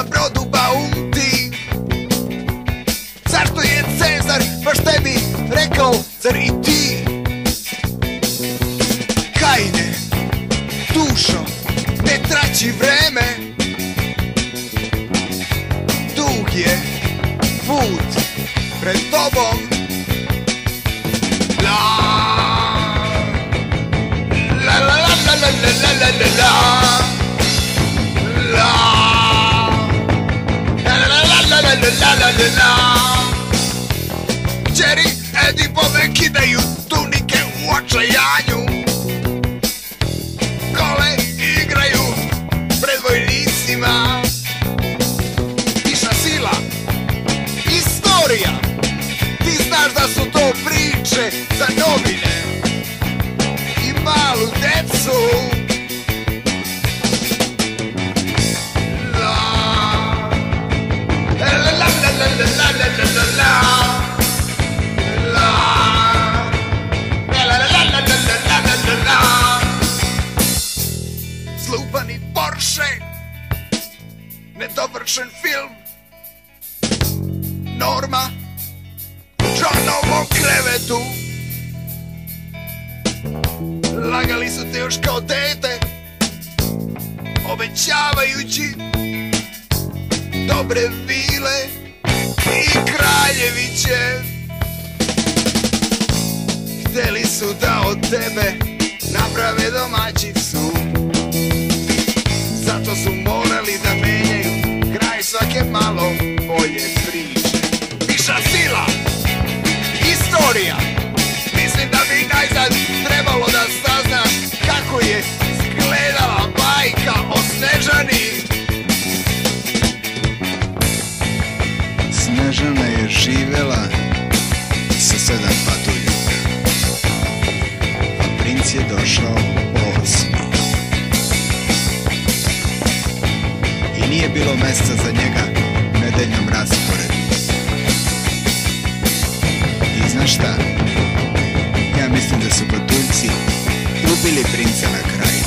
na brodu Bounty Zašto je Cezar? Baš tebi rekao Zar i ti? Kajne Dušo Ne traći vreme. Dug je Put Pred tobom la Čeri, Edi Bome kidaju tunike u očajanju. Kole igraju pred vojnicima. Viša sila, istorija. Ti znaš da su to priče za novine I malu decu Nedovršen film. Norma Johnovom krevetu Lagali su te još kao dete Obećavajući Dobre vile I kraljeviće. Hteli su da od tebe Naprave domaćicu malo bolje priče. Viša sila Istorija. Mislim da bi najzad trebalo da saznaš Kako je izgledala bajka o Snežani. Snežana je živela sa sedam patuljaka, a princ je došao nije bilo mesta za njega nedeljnom rasporedu. I znaš šta? Ja mislim da su patuljci ubili princa na kraju.